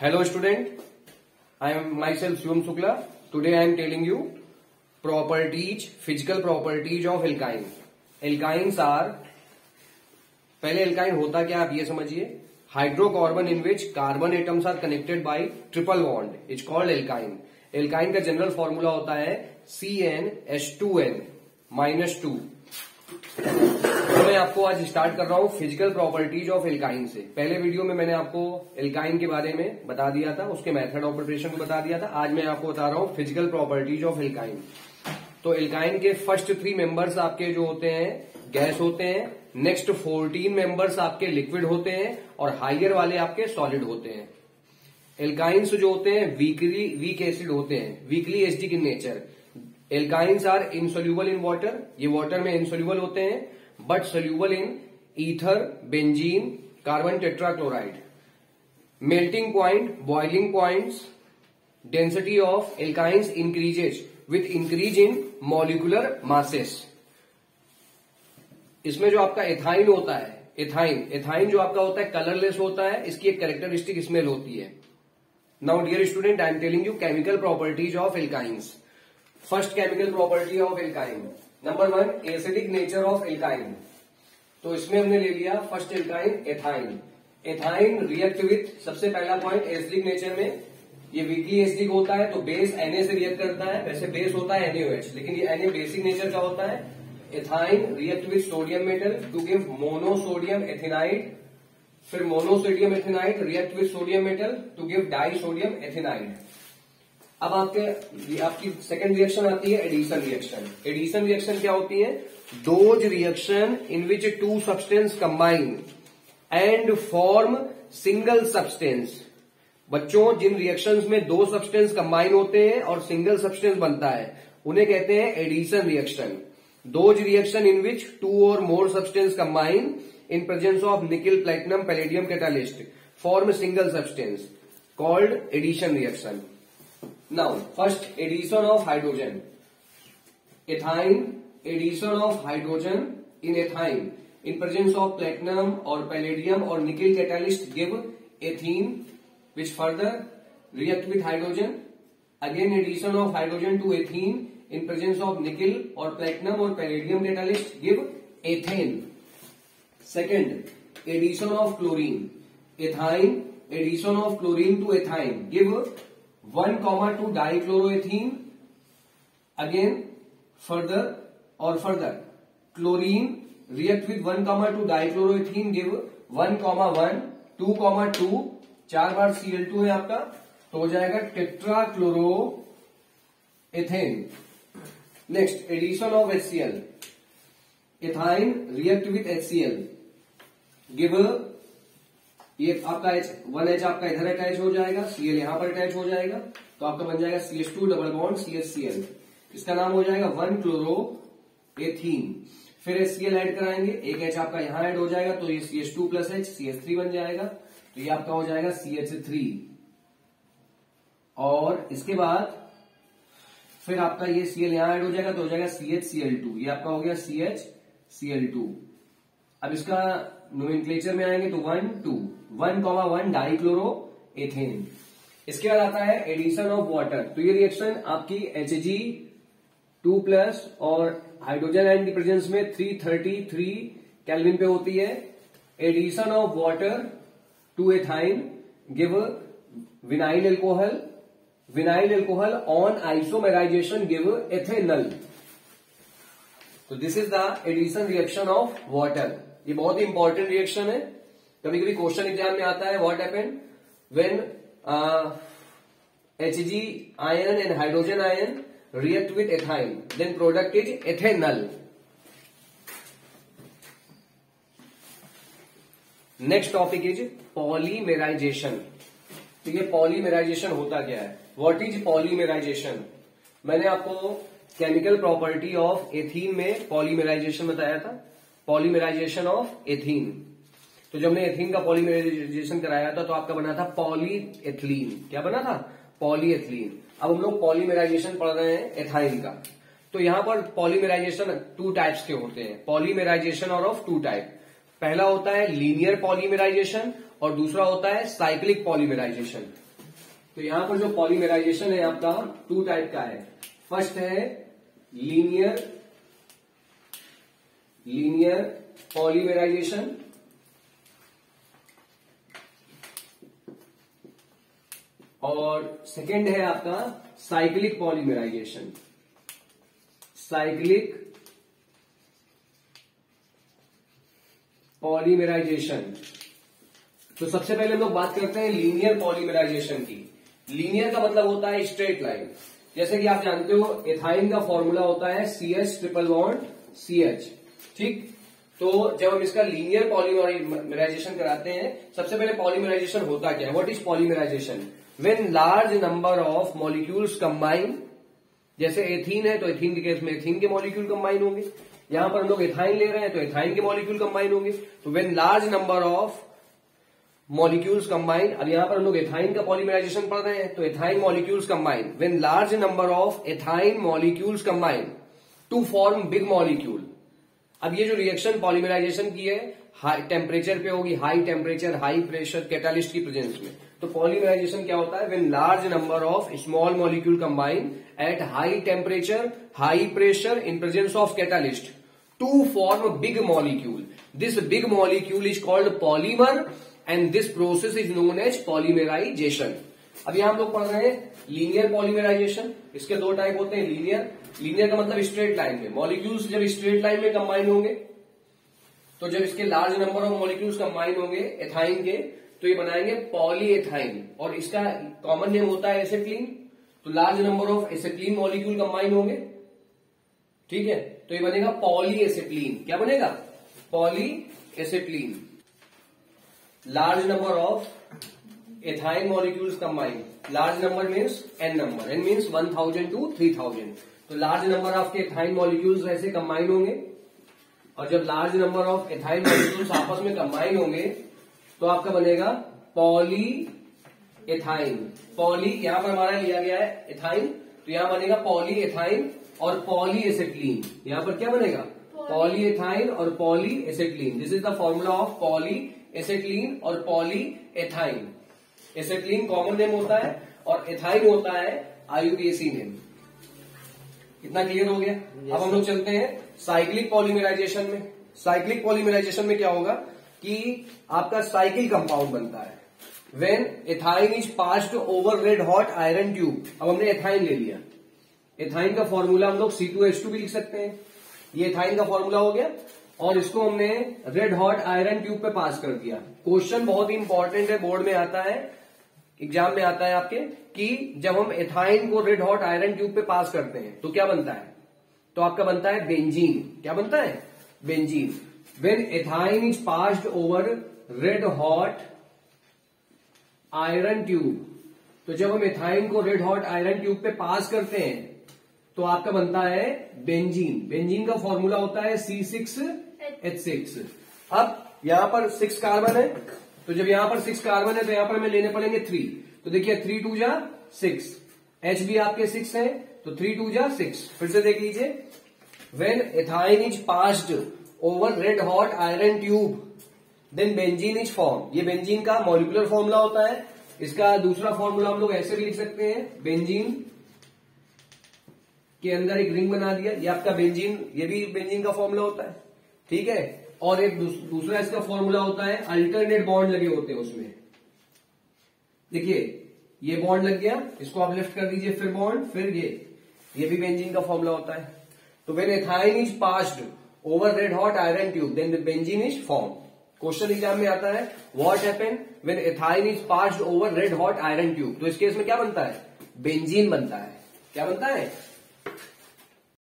Hello student I am myself Shivam Shukla today I am telling you properties physical properties of alkyne alkynes are पहले alkyne होता क्या आप ये समझिए? Hydrocarbon in which carbon atoms are connected by triple bond is called alkyne alkyne का general formula होता है C N S two N minus two तो मैं आपको आज स्टार्ट कर रहा हूँ फ़िज़िकल प्रॉपर्टीज़ ऑफ़ एल्काइन से। पहले वीडियो में मैंने आपको एल्काइन के बारे में बता दिया था, उसके मेथड ऑफ़ प्रिपरेशन को बता दिया था। आज मैं आपको बता रहा हूँ फ़िज़िकल प्रॉपर्टीज़ ऑफ़ एल्काइन तो एल्काइन के फ़र्स्ट थ्री मेंबर्स आपके जो होते हैं गैस होते हैं नेक्स्ट फोर्टीन मेंबर्स आपके लिक्विड होते हैं और हाइयर वाले आपके सॉलिड होते हैं। एल्काइंस जो होते हैं वीकली वीक एसिड होते हैं। Weakly acidic in nature alkynes are insoluble in water ये वाटर में इनसोल्यूबल होते हैं but soluble in ether benzene carbon tetrachloride melting point boiling points density of alkynes increases with increase in molecular masses इसमें जो आपका ethyne होता है ethyne ethyne जो आपका होता है कलरलेस होता है, इसकी एक कैरेक्टरिस्टिक स्मेल होती है. Now dear student I am telling you chemical properties of alkynes first chemical property of alkyne. Number one acidic nature of alkyne तो इसमें हमने ले लिया first alkyne ethyne ethyne react with सबसे पहला पॉइंट एसिडिक नेचर में। ये weakly acidic होता है तो बेस एनए से रिएक्ट करता है। वैसे बेस होता है एनएच लेकिन ये एनए बेसिक नेचर का होता है। Ethyne react with sodium metal to give monosodium ethanide फिर monosodium ethanide react with sodium metal to give disodium ethanide अब आपके, आपकी सेकेंड रिएक्शन आती है एडिशन रिएक्शन एडिशन रिएक्शन क्या होती है? Those reaction in which two substance combine and form single substance बच्चों, जिन रिएक्शंस में दो सब्सटेंस कंबाइन होते हैं और सिंगल सब्सटेंस बनता है, उन्हें कहते हैं addition reaction those reaction in which two और more substance combine in presence of nickel, platinum, palladium, catalyst. Form single substance called addition reaction. Now first addition of hydrogen ethyne addition of hydrogen in ethyne in presence of platinum और palladium और nickel catalyst give ethene which further react with hydrogen again addition of hydrogen to ethene in presence of nickel और platinum और palladium catalyst give ethane second addition of chlorine ethyne addition of chlorine to ethyne give one comma two dichloroethene again further और further chlorine react with one comma two dichloroethene give one comma one two comma two चार बार सी L to है आपका तो हो जाएगा tetrachloroethane next addition of H C L ethyne react with H C L give ये आपका H one H आपका इधर अटैच हो जाएगा सीएल यहाँ पर अटैच हो जाएगा तो आपका बन जाएगा C H two double bond C H C L इसका नाम हो जाएगा वन क्लोरो एथीन फिर एच सी एल एड कराएँगे, एक एच आपका यहाँ ऐड हो जाएगा तो ये C H two plus H C H three बन जाएगा तो ये आपका हो जाएगा सी एच थ्री और इसके बाद फिर आपका ये सी एल यहाँ ऐड हो जाएगा तो हो जाएगा C H C L two ये आपका हो गया C H C L two अब इसका नोमेनक्लेचर में आएँगे तो one two one comma one dichloroethane इसके बाद आता है एडिशन ऑफ़ वाटर तो ये रिएक्शन आपकी एच जी टू प्लस और हाइड्रोजन एंड प्रेजेंस में थ्री थर्टी थ्री कैलविन पे होती है. Addition of water to ethyne give vinyl alcohol vinyl alcohol on isomerisation give ethanal तो this is the addition reaction of water ये बहुत ही important reaction है. कभी कभी क्वेश्चन एग्ज़ाम में आता है what happen when H G ion and hydrogen ion react with ethyne then product is ethanal next topic is polymerisation तो ये पॉलीमेराइजेशन होता क्या है? व्हाट इज़ पॉलीमेराइजेशन मैंने आपको केमिकल प्रॉपर्टी ऑफ़ एथीन में पॉलीमेराइजेशन बताया था। पॉलीमेराइजेशन ऑफ़ एथीन तो जब हमने एथीन का पॉलीमेराइजेशन कराया था तो आपका बना था पॉली एथलीन क्या बना था? पॉली एथलीन अब हम लोग पॉलीमेराइजेशन पढ़ रहे हैं एथाइन का. तो यहाँ पर पॉलीमेराइजेशन टू टाइप्स के होते हैं. पॉलीमेराइजेशन और ऑफ़ टू टाइप पहला होता है लीनियर पॉलीमेराइजेशन और दूसरा होता है साइक्लिक पॉलीमेराइजेशन तो यहाँ पर जो पॉलीमेराइजेशन है आपका टू टाइप का है. फ़र्स्ट है लीनियर लीनियर पॉलीमेराइजेशन और सेकेंड है आपका साइक्लिक पॉलीमेराइजेशन साइक्लिक पॉलीमेराइजेशन तो सबसे पहले हम लोग बात करते हैं लीनियर पॉलीमेराइजेशन की. लीनियर का मतलब होता है स्ट्रेट लाइन जैसे कि आप जानते हो, एथाइन का फॉर्मूला होता है C H triple bond C H ठीक? तो जब हम इसका लीनियर पॉलीमराइजेशन कराते हैं, सबसे पहले पॉलीमराइजेशन होता क्या है? What is polymerisation when large number of molecules combine जैसे एथीन है तो एथीन के केस में एथीन के मॉलिक्यूल कंबाइन होंगे। यहाँ पर हम लोग एथाइन ले रहे हैं तो एथाइन के मॉलिक्यूल कंबाइन होंगे। तो when large number of molecules combine अब यहाँ पर हम लोग एथाइन का पॉलीमराइजेशन पढ़ रहे हैं तो ethyne molecules combine when large number of ethyne molecules combine to form big molecule अब ये जो रिएक्शन पॉलीमराइजेशन की है हाई टेम्परेचर पे होगी high temperature high pressure catalyst की प्रेजेंस में। तो पॉलीमराइजेशन क्या होता है? When large number of small molecule combine at high temperature high pressure in presence of catalyst to form big molecule this big molecule is called polymer and this process is known as polymerisation अब यहाँ हम लोग पढ़ रहे हैं linear polymerisation इसके दो type होते हैं लीनियर लीनियर का मतलब स्ट्रेट लाइन में। मॉलिक्यूल्स जब स्ट्रेट लाइन में कंबाइन होंगे तो जब इसके large number of molecules combine होंगे एथाइन के तो ये बनाएँगे पॉलीएथाइन और इसका कॉमन नेम होता है एसेक्लीन तो large number of acetylene molecule combine होंगे। ठीक है? तो ये बनेगा पॉली एसेक्लीन क्या बनेगा? Polyacetylene large number of ethyne molecules combine large number means N number N means one thousand two three thousand तो large number of ethyne molecules ऐसे कंबाइन होंगे। और जब large number of ethyne molecules आपस में combine होंगे तो आपका बनेगा पॉली एथाइन पॉली यहाँ पर हमारा लिया गया है एथाइन तो यहाँ बनेगा पॉली एथाइन और पॉली एसेक्लीन यहाँ पर क्या बनेगा? पॉली एथाइन और polyacetylene this is the formula of polyacetylene और poly ethyne acetylene common name होता है और एथाइन होता है आयुपीएसी नेम इतना क्लियर हो गया? Yes. अब हम लोग चलते हैं साइक्लिक पॉलीमराइजेशन में। साइक्लिक पॉलीमराइजेशन में क्या होगा? कि आपका साइकिल कंपाउंड बनता है। When ethyne is passed over red hot iron tube अब हमने एथाइन ले लिया। एथाइन का फॉर्मूला हम लोग सी टू एच टू भी लिख सकते हैं। ये एथाइन का फॉर्मूला हो गया, और इसको हमने रेड हॉट आयरन ट्यूब पे पास कर दिया। क्वेश्चन बहुत ही इंपॉर्टेंट है बोर्ड में आता है एग्ज़ाम में आता है आपके, कि जब हम एथाइन को रेड हॉट आयरन ट्यूब पे पास करते हैं तो क्या बनता है? तो आपका बनता है बेंजीन क्या बनता है? Benzene when ethyne is passed over red hot iron tube तो जब हम एथाइन को रेड हॉट आयरन ट्यूब पे पास करते हैं तो आपका बनता है बेंजीन बेंजीन का फॉर्मूला होता है सी सिक्स एच सिक्स अब यहाँ पर सिक्स कार्बन है तो जब यहाँ पर सिक्स कार्बन है तो यहाँ पर हमें लेने पड़ेंगे थ्री तो देखिए थ्री टू जा सिक्स एच भी आपके सिक्स है तो थ्री टू जा सिक्स फिर से देख लीजिए. When ethyne is passed over red hot iron tube then benzene is form ये बेंजीन का मॉलिकुलर फॉर्मूला होता है। इसका दूसरा फॉर्मूला हम लोग ऐसे भी लिख सकते हैं। बेंजीन के अंदर एक रिंग बना दिया। ये आपका बेंजीन ये भी बेंजीन का फॉर्मूला होता है। ठीक है? और एक दूसरा इसका फॉर्मूला होता है। अल्टरनेट बॉन्ड लगे होते हैं उसमें। देखिए, ये बॉन्ड लग गया। इसको आप लिफ्ट कर दीजिए फिर बॉन्ड फिर ये। ये भी बेंजीन का फॉर्मूला होता है। तो when ethyne is passed over red hot iron tube then benzene is form question exam में आता है what happen when ethyne is passed over red hot iron tube तो इस केस में क्या बनता है? बेंजीन बनता है। क्या बनता है?